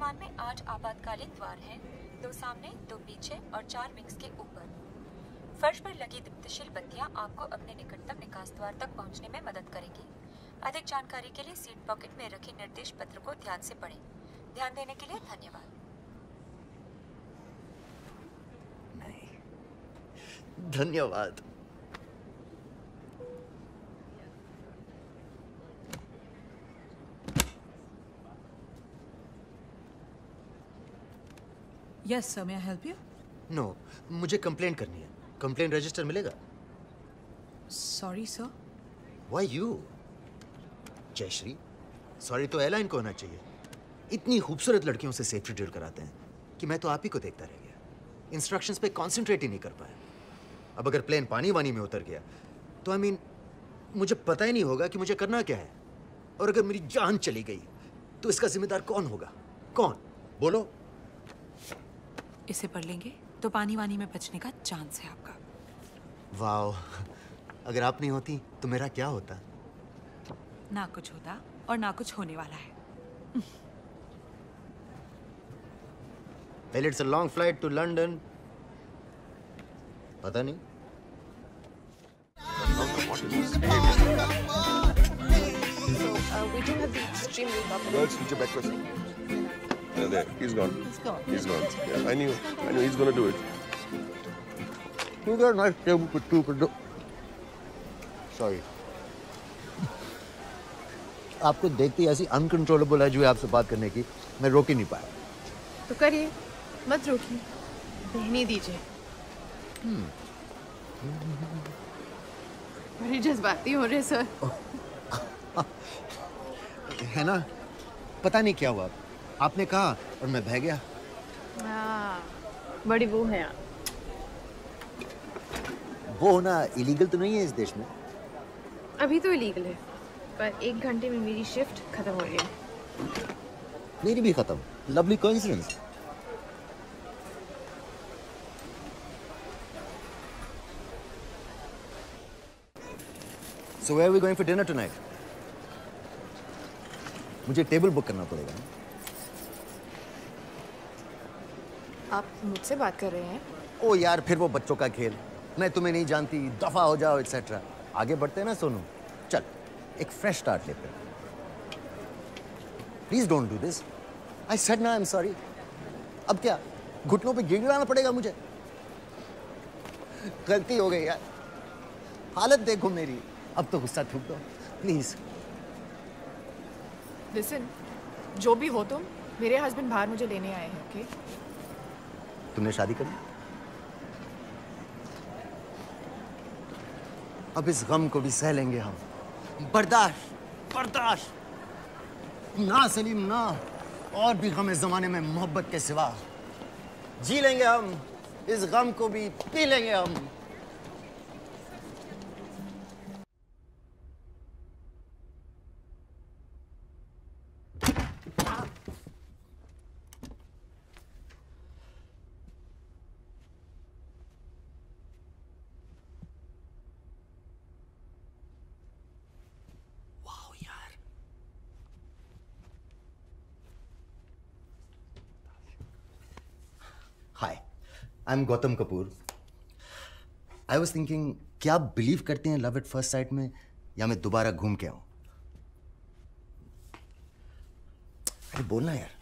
विमान में आठ आपातकालीन द्वार हैं, दो सामने, दो पीछे और चार विंग्स के ऊपर। फर्श पर लगी दीप्तशील बत्तियाँ आपको अपने निकटतम निकास द्वार तक पहुँचने में मदद करेगी। अधिक जानकारी के लिए सीट पॉकेट में रखे निर्देश पत्र को ध्यान से पढ़ें। ध्यान देने के लिए धन्यवाद। धन्यवाद। Yes, sir. May I help you? No मुझे कंप्लेंट करनी है। कंप्लेंट रजिस्टर मिलेगा? Sorry, sir. Why you Jayshree sorry तो एयरलाइन को होना चाहिए। इतनी खूबसूरत लड़कियों से सेफ्टी ड्रिल कराते हैं कि मैं तो आप ही को देखता रह गया। इंस्ट्रक्शंस पे कंसंट्रेट ही नहीं कर पाया। अब अगर प्लेन पानी वानी में उतर गया तो आई I मीन mean, मुझे पता ही नहीं होगा कि मुझे करना क्या है। और अगर मेरी जान चली गई तो इसका जिम्मेदार कौन होगा? कौन? बोलो। इसे पढ़ लेंगे तो पानी वानी में बचने का चांस है आपका वाओ अगर आप नहीं होती तो मेरा क्या होता ना कुछ होता और ना कुछ होने वाला है Well, it's a long flight to London. पता नहीं So uh, we do have the extremely popular. Girls, eat your breakfast. Yeah, there. He's gone. He's gone. He's gone. Yeah, I knew. I knew he's gonna do it. You got a nice table for two for two. Sorry. आपको देखते ही ऐसी uncontrollable है जो आपसे बात करने की मैं रोक ही नहीं पाया तो करिए मत रोकिए बहने दीजिए बड़ी जज्बाती हो रहे सर है ना पता नहीं क्या हुआ आपने कहा और मैं बह गया। हाँ बड़ी वो है आप वो होना इलीगल तो नहीं है इस देश में? अभी तो इलीगल है पर एक घंटे में मेरी शिफ्ट खत्म हो रही है। मेरी भी खत्म। Lovely coincidence So where are we going for dinner tonight? मुझे टेबल बुक करना पड़ेगा। ना? आप मुझसे बात कर रहे हैं? ओ यार फिर वो बच्चों का खेल। मैं तुम्हें नहीं जानती दफ़ा हो जाओ एक्सेट्रा आगे बढ़ते ना सोनू? चल एक फ्रेश स्टार्ट लेते हैं। Please don't do this I said ना आई एम सॉरी अब क्या घुटनों पे गिर गिराना पड़ेगा मुझे? गलती हो गई यार। हालत देखो मेरी। अब तो गुस्सा थूक दो। प्लीज़ लिसन जो भी हो तुम मेरे हस्बैंड बाहर मुझे लेने आए हैं ओके तुमने शादी कर? ली अब इस गम को भी सह लेंगे हम। बर्दाश्त बर्दाश्त। ना सलीम, ना। और भी गम इस जमाने में मोहब्बत के सिवा। जी लेंगे हम, इस गम को भी पी लेंगे हम वाओ यार hi I am Gautam Kapoor I was thinking क्या आप बिलीव करते हैं लव एट फ़र्स्ट साइट में, या मैं दोबारा घूम के आऊँ? अरे बोलना यार।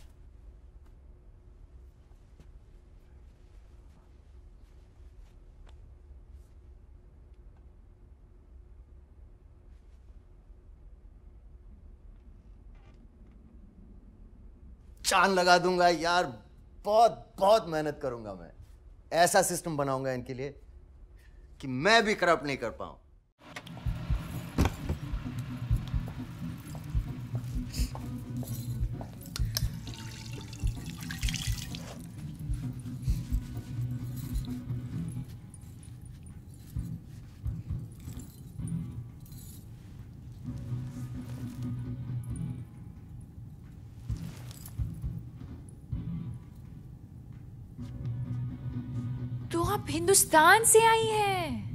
चाँद लगा दूँगा यार, बहुत बहुत मेहनत करूँगा मैं। ऐसा सिस्टम बनाऊँगा इनके लिए कि मैं भी करप्ट नहीं कर पाऊँ। हिंदुस्तान से आई हैं।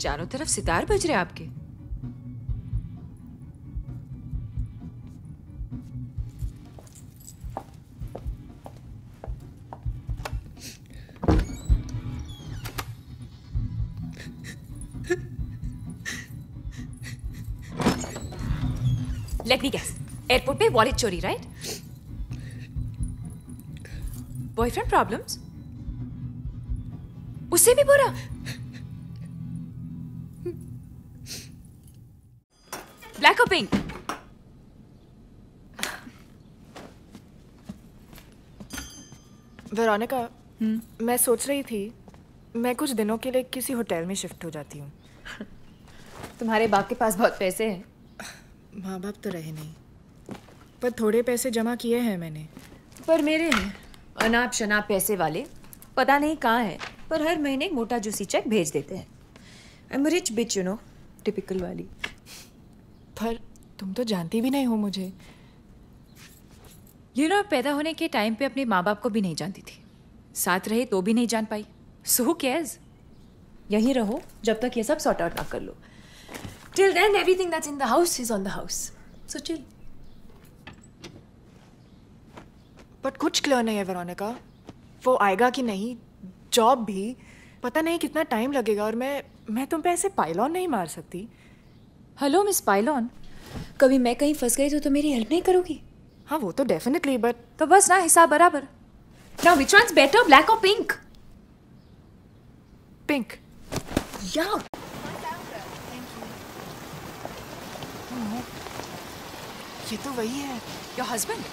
चारों तरफ़ सितार बज रहे आपके। लेट मी गेस एयरपोर्ट पे वॉलेट चोरी राइट बॉयफ्रेंड प्रॉब्लम्स उससे भी बुरा ब्लैक और पिंक वेरोनिका मैं सोच रही थी मैं कुछ दिनों के लिए किसी होटल में शिफ्ट हो जाती हूँ। तुम्हारे बाप के पास बहुत पैसे हैं। माँ बाप तो रहे नहीं पर थोड़े पैसे जमा किए हैं मैंने। पर मेरे हैं। अनाप शनाप पैसे वाले पता नहीं कहाँ है पर हर महीने एक मोटा जूसी चेक भेज देते हैं। I am rich bitch you know typical वाली। पर तुम तो जानती भी नहीं हो मुझे। यू नो पैदा होने के टाइम पे अपने माँ बाप को भी नहीं जानती थी। साथ रहे तो भी नहीं जान पाई। सो कैज यहीं रहो जब तक ये सब सॉर्ट आउट ना कर लो। Till then everything that's in the house is on the house so chill but कुछ क्लियर नहीं है वेरोनिका वो आएगा कि नहीं? जॉब भी. पता नहीं कितना टाइम लगेगा और मैं मैं तुम पे ऐसे पाइलॉन नहीं मार सकती. हेलो मिस पाइलॉन कभी मैं कहीं फंस गई तो तुम मेरी हेल्प नहीं करोगी? हाँ वो तो डेफिनेटली बट तो बस ना हिसाब बराबर. Now which one's better black और पिंक पिंक या ये तो वही है. योर हस्बैंड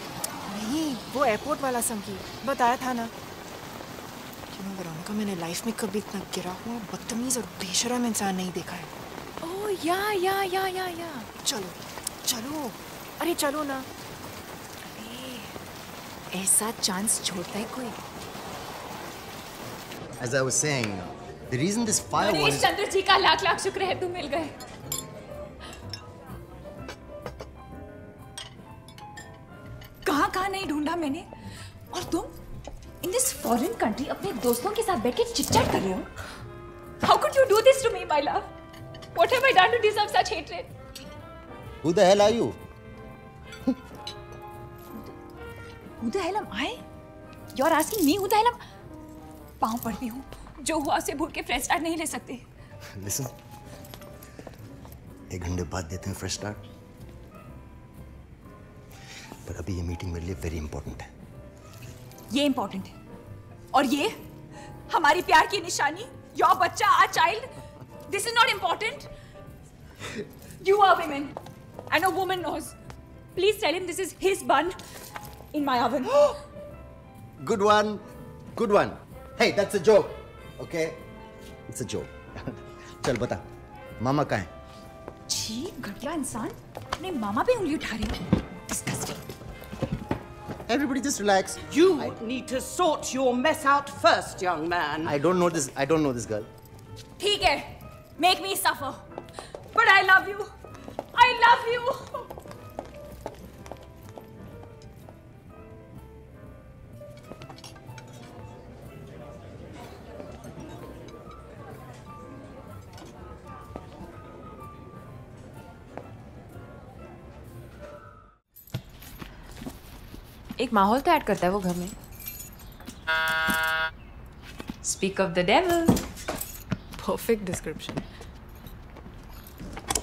नहीं वो एयरपोर्ट वाला संकी बताया था ना। यू नो वेरोनिका मैंने लाइफ में कभी इतना गिरा हुआ बदतमीज और बेशरम इंसान नहीं देखा है। ओह या या या या या। चलो चलो। अरे चलो ना। ऐसा चांस छोड़ता है कोई। As I was saying, the reason this fire was Chandra ji का लाख लाख शुक्र है तुम मिल गए। कहाँ मैंने और तुम इन दिस फॉरेन कंट्री अपने दोस्तों के साथ बैठ के चिट-चैट कर रहे हो how could you do this to me my love what have I done to deserve such hatred Who the hell are you? Who the hell am I? You're asking me who the hell am पाँव पड़ती हूँ जो हुआ उसे भूल के fresh start नहीं ले सकते Listen. एक घंटे बाद देते हैं फ्रेश स्टार्ट पर अभी ये मीटिंग मेरे लिए वेरी इंपॉर्टेंट है। ये इंपॉर्टेंट है। और ये हमारी प्यार की निशानी योर बच्चा or child this is not important you are women and a woman knows please tell him this is his bun in my oven good one good one hey that's a joke okay it's a joke चल बता मामा कहाँ है? जी घटिया इंसान। अपने मामा पे उंगली उठा रही है। Everybody just relax. You need to sort your mess out first, young man. I don't know this. I don't know this girl. ठीक है make me suffer but I love you I love you माहौल तो add करता है वो घर में। Speak of the devil perfect description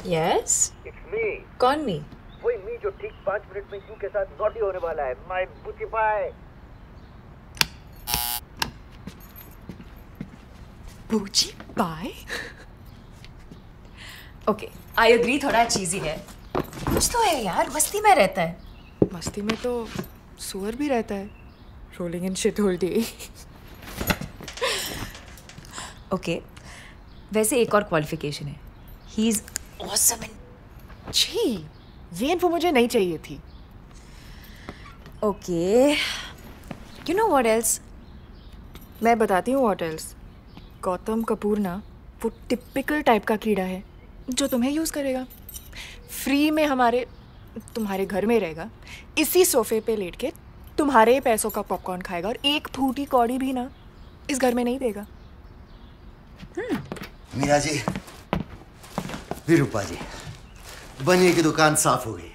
yes It's me. कौन मी वही मी जो ठीक पाँच मिनट में यू के साथ नॉटी होने वाला है माय बुची पाए बूची बाय ओके आई अग्री थोड़ा चीजी है। कुछ तो है यार मस्ती में रहता है। मस्ती में तो सुअर भी रहता है। Rolling in shit whole day okay वैसे एक और क्वालिफिकेशन है। ही इज़ ऑसम इन छी ये इन्फो मुझे नहीं चाहिए थी। Okay you know what else मैं बताती हूँ होटल्स गौतम कपूर ना वो टिपिकल टाइप का कीड़ा है जो तुम्हें यूज़ करेगा। फ्री में हमारे तुम्हारे घर में रहेगा इसी सोफे पे लेट के तुम्हारे पैसों का पॉपकॉर्न खाएगा और एक फूटी कौड़ी भी ना इस घर में नहीं देगा। मीरा जी विरूपा जी बनिए की दुकान साफ़ हो गई है।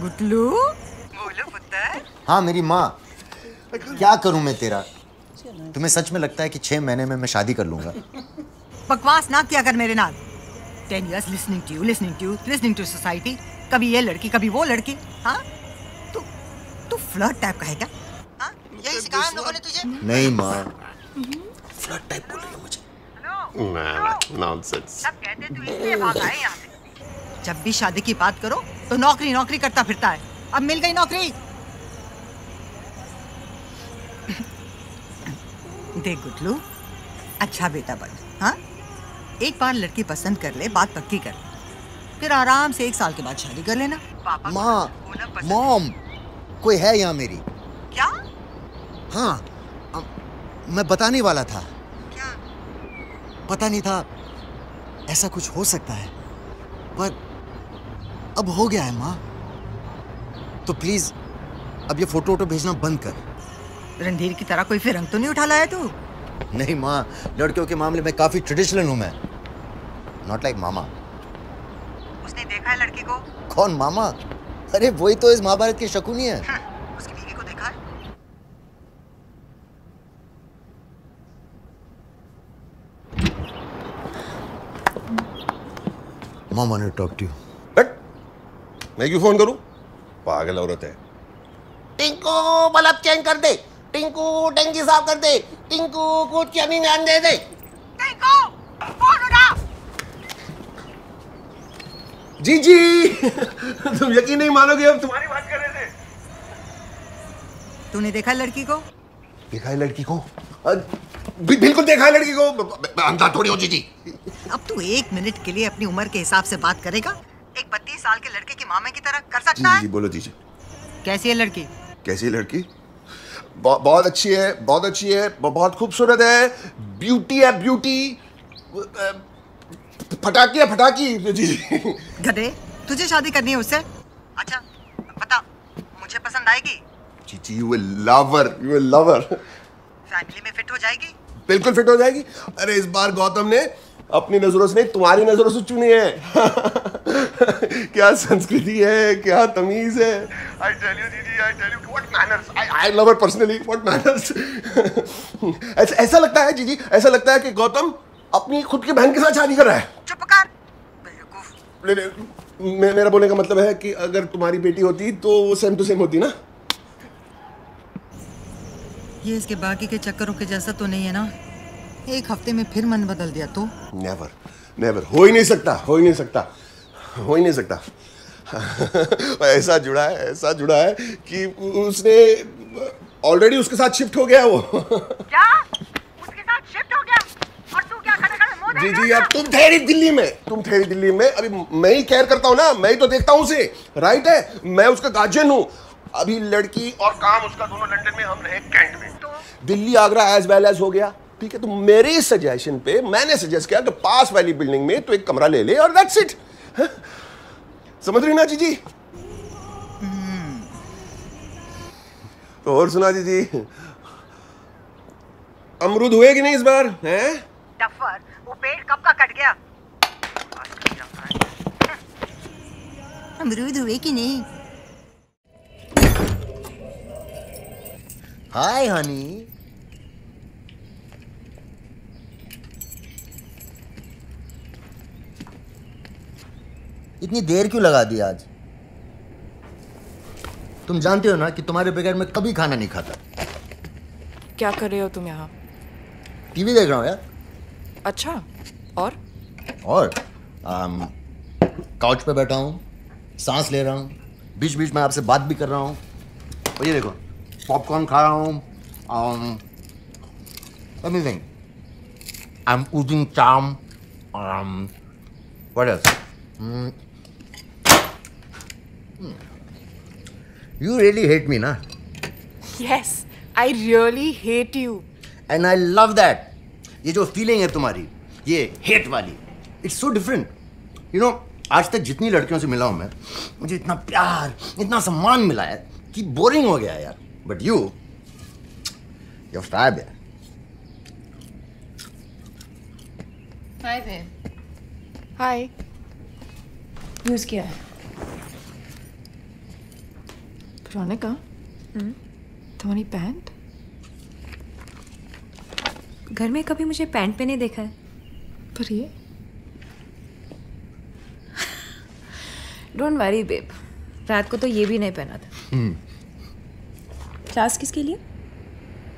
गुटलू? हाँ मेरी माँ। क्या करूँ मैं तेरा? तुम्हें सच में लगता है कि छह महीने में मैं शादी कर लूँगा? बकवास ना किया कर मेरे नाल। Ten years listening to you listening to you listening to society कभी ये लड़की कभी वो लड़की हाँ? तू तू फ्लर्ट टाइप का है क्या? हाँ? यही सिखाया हम लोगों ने तुझे? नहीं माँ। फ्लर्ट टाइप बोल रही हो मुझे। नॉनसेंस सब कहते तू इसलिए भाग आए यहाँ पे। जब भी शादी की बात करो तो नौकरी नौकरी करता फिरता है। अब मिल गई नौकरी। देख गुटलू अच्छा बेटा बन हाँ? एक बार लड़की पसंद कर ले बात पक्की कर। फिर आराम से एक साल के बाद शादी कर लेना। पापा माँ मॉम कोई है यहाँ मेरी? क्या? हाँ अम, मैं बताने वाला था। क्या? पता नहीं था ऐसा कुछ हो सकता है। पर अब हो गया है माँ। तो प्लीज़ अब ये फ़ोटो वोटो भेजना बंद कर। रणधीर की तरह कोई फिरंग तो नहीं उठा लाया तू? नहीं माँ। लड़कियों के मामले में काफ़ी ट्रेडिशनल हूँ मैं। नॉट लाइक मामा। उसने देखा है लड़की को? कौन मामा? अरे वही तो इस महाभारत की शकुनी है। उसकी बीवी को देखा है। मामा ने टॉक टू यू हट मैं क्यों फ़ोन करूँ? पागल औरत है। टिंकू बल्ब चेंज कर दे। टिंकू टंकी साफ़ कर दे। टिंकू कुछ चमी में दे दे। जी जी। तुम यकीन नहीं मानोगे अब तुम्हारी बात कर रहे थे। तूने देखा है लड़की को? देखा है लड़की को? बिल्कुल देखा है लड़की को। अंधा थोड़ी हूँ जी जी। अब तू एक मिनट के लिए अपनी उम्र के हिसाब से बात करेगा। एक बत्तीस साल के लड़के की मामे की तरह कर सकता जी है? जी बोलो जी जी। कैसी है लड़की? कैसी है लड़की? बहुत अच्छी है बहुत अच्छी है बहुत खूबसूरत है। ब्यूटी है ब्यूटी। फटाकी है फटाकी जी। गधे तुझे शादी करनी है उससे? अच्छा बता मुझे पसंद आएगी? जी जी you lover you lover family में फिट हो जाएगी? बिल्कुल फिट हो जाएगी। अरे इस बार गौतम ने अपनी नज़रों से नहीं तुम्हारी नज़रों से चुनी है। क्या संस्कृति है क्या तमीज है? आई टेल यू दीदी I tell you what manners I I love her personally what manners ऐसा ऐसा लगता है जीजी ऐसा लगता है कि गौतम अपनी खुद की बहन के साथ शादी कर रहा है। चुप कर। बेवकूफ़। ले- ले- मे- मेरा बोलने का मतलब है कि अगर तुम्हारी बेटी होती तो वो सेम टू सेम होती ना? ये इसके बाकी के चक्करों के जैसा तो नहीं है ना? एक हफ़्ते में फिर मन बदल दिया तो? नेवर नेवर हो ही नहीं सकता हो ही नहीं सकता हो ही नहीं सकता। ऐसा जुड़ा है ऐसा जुड़ा है कि उसने ऑलरेडी उसके साथ शिफ्ट हो गया वो। क्या? उसके साथ शिफ्ट हो गया? और तू क्या खड़े खड़े मुँह जी जी अब तुम ठहरी दिल्ली में तुम ठहरी दिल्ली में। अभी मैं ही केयर करता हूँ ना मैं ही तो देखता हूँ उसे। राइट है? मैं उसका गार्जियन हूँ। अभी लड़की और काम उसका दोनों लंदन में हम रहे कैंट में। Delhi Agra as well as हो गया। ठीक है तो मेरे सजेशन पे मैंने सजेस्ट किया कि पास वाली बिल्डिंग में तो एक कमरा ले ले और दैट्स इट समझ रही ना जी जी तो और सुना जी जी अमरूद हुए कि नहीं इस बार? हैं? डफर वो पेड़ कब का कट गया? अमरूद हुए कि नहीं? हाय हनी इतनी देर क्यों लगा दी आज? तुम जानते हो ना कि तुम्हारे बगैर मैं कभी खाना नहीं खाता। क्या कर रहे हो तुम यहाँ? टीवी देख रहा हूँ यार। अच्छा और? और आम, काउच पे बैठा हूँ सांस ले रहा हूँ बीच बीच में आपसे बात भी कर रहा हूँ। और ये देखो पॉपकॉर्न खा रहा हूँ anything I am oozing charm else? Hmm. You really hate me na? Yes I really hate you and I love that ये जो फीलिंग है तुम्हारी ये हेट वाली it's so different you know आज तक जितनी लड़कियों से मिला हूँ मैं मुझे इतना प्यार इतना सम्मान मिला है कि बोरिंग हो गया यार. बट यू यू स्टाइल यार हाय हाय यूज़ किया है? वेरोनिका तुम्हारी पैंट घर में कभी मुझे पैंट पहने देखा है। पर ये? डोंट वरी बेब रात को तो ये भी नहीं पहना था। क्लास किसके लिए?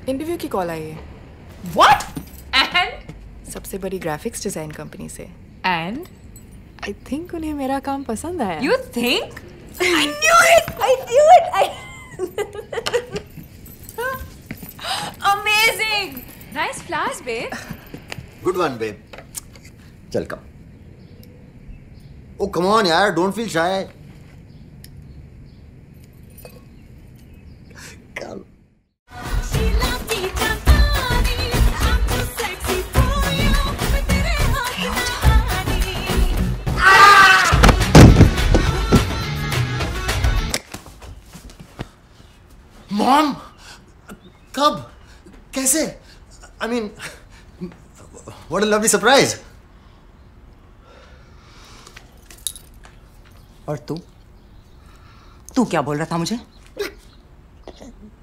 इंटरव्यू की कॉल आई है। व्हाट एंड सबसे बड़ी ग्राफिक्स डिज़ाइन कंपनी से। एंड आई थिंक उन्हें मेरा काम पसंद आया। You think I knew it! I knew it. I... Amazing. Nice flowers, babe. Good one, babe. Chal, come. Oh, come on, yaar. Don't feel shy. Mom कब? कैसे? I mean what a lovely surprise और तू? तू क्या बोल रहा था मुझे?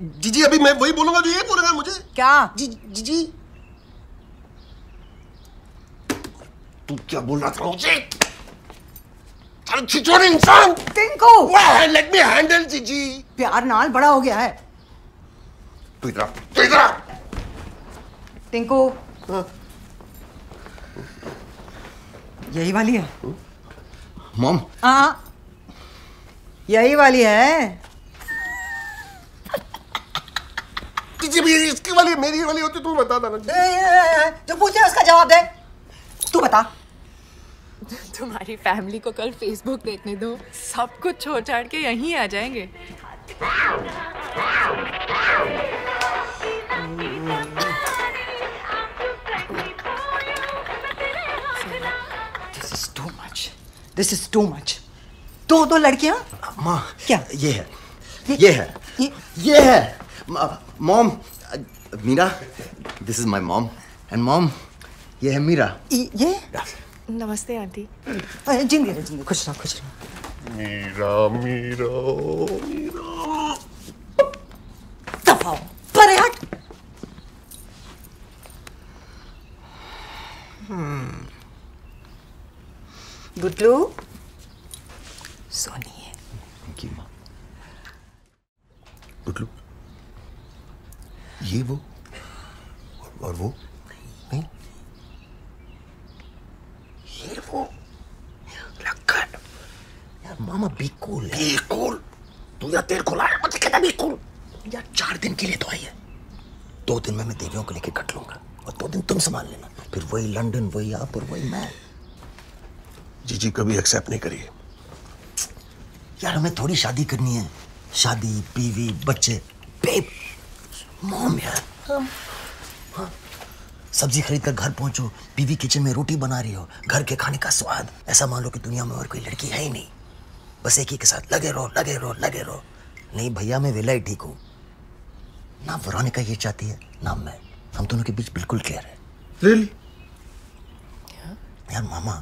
जी जी अभी मैं वही बोलूँगा जो ये बोलेगा मुझे। क्या? जी जी जी तू क्या बोल रहा था मुझे? अरे छिछोरे इंसान। टिंकू लेट मी हैंडल जी जी प्यार नाल बड़ा हो गया है। तू इधर तू इधर टिंकू यही वाली है। मॉम। हाँ। यही वाली है। इसकी वाली मेरी वाली होती तू बता देना। जो पूछे उसका जवाब दे। तू बता। तुम्हारी फैमिली को कल फेसबुक देखने दो। सब कुछ छोड़ छाड़ के यहीं आ जाएँगे। This is too much this is too much दो दो लड़कियाँ? माँ क्या? ये है। ये है। ये ये है। Mom Meera this is my mom and mom ये है मीरा। ये ये? नमस्ते आंटी। ज़िंदगी रहे ज़िंदगी खुश रहो खुश रहो। मीरा मीरा मीरा। दफ़ा हो परे हट। गुड्डू सोनिए। Thank you, माँ गुडलू ये वो और वो नहीं ये वो लक्कड़ यार मामा बी कूल बी कूल तू या तेरे खुला है मुझे कहता बी कूल यार चार दिन के लिए तो आई है दो दिन में मैं देवियों को लेके कट लूँगा और दो दिन तुम संभाल लेना। फिर वही लंदन वही आप और वही मैं। जी जी कभी एक्सेप्ट नहीं करिए। यार हमें थोड़ी शादी करनी है। शादी बीवी बच्चे बेब मॉम यार। हाँ। सब्ज़ी खरीद कर घर पहुंचो बीवी किचन में रोटी बना रही हो घर के खाने का स्वाद। ऐसा मान लो कि दुनिया में और कोई लड़की है ही नहीं। बस एक ही के साथ लगे रहो लगे रहो लगे रहो। नहीं भैया मैं वेला ही ठीक हूँ। ना वेरोनिका ये चाहती है ना मैं। हम दोनों के बीच बिल्कुल क्लियर है। रियली यार मामा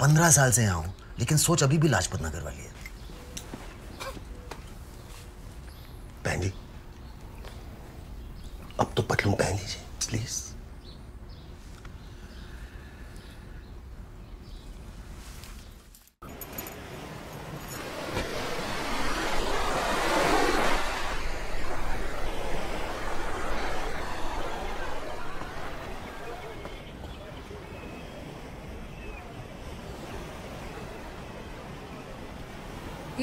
पंद्रह साल से यहाँ हूँ लेकिन सोच अभी भी लाजपत नगर वाली है। बहन जी अब तो पतलून पहन लीजिए प्लीज़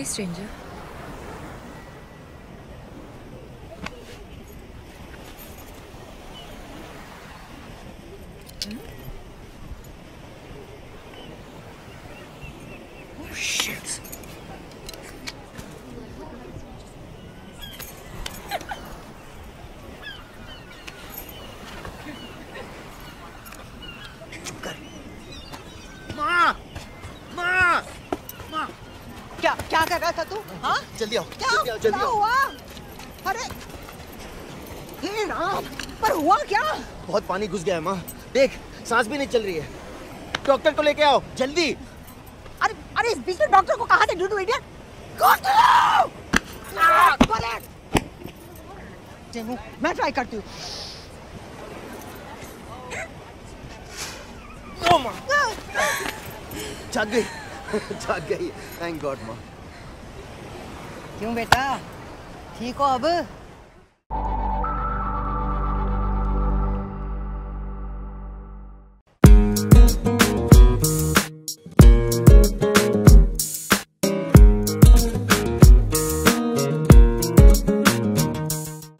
Hey, stranger. Shit. जल्दी आओ क्या? जल्दी आओ, हुआ? अरे हे राम पर हुआ क्या? बहुत पानी घुस गया है माँ। देख सांस भी नहीं चल रही है। डॉक्टर को लेके आओ जल्दी। अरे अरे इस बीच में डॉक्टर को कहा थे डू डूडू इडियट को मैं ट्राई करती हूँ। जाग गई। जाग गई। थैंक गॉड माँ। क्यों बेटा ठीक हो अब